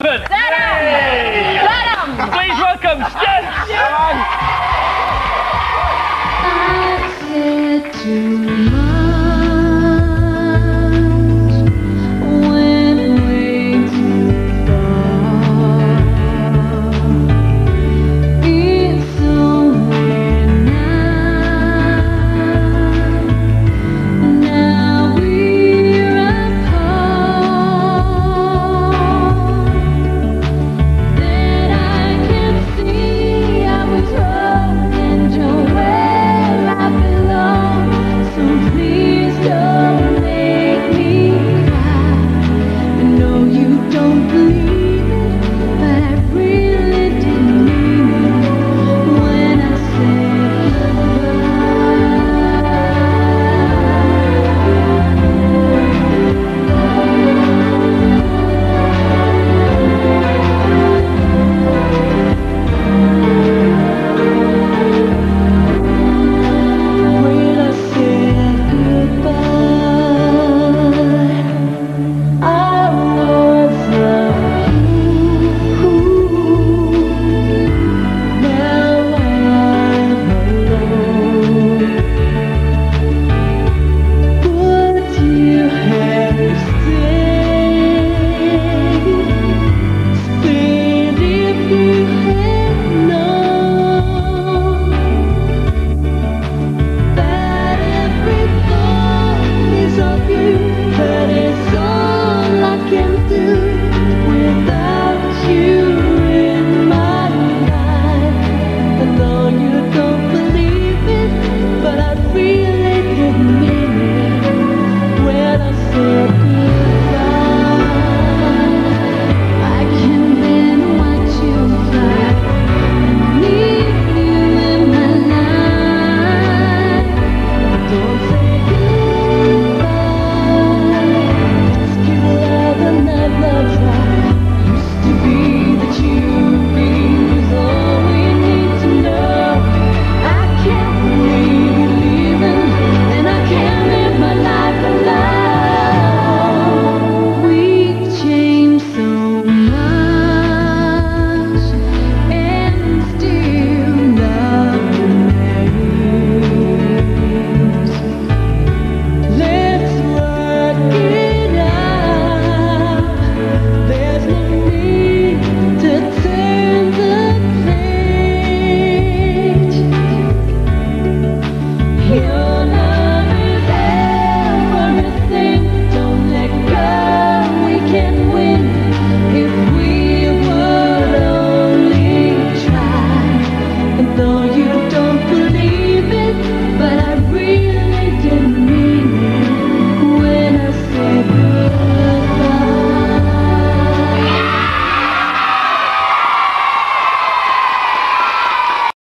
Yay! Please welcome Sten. I said.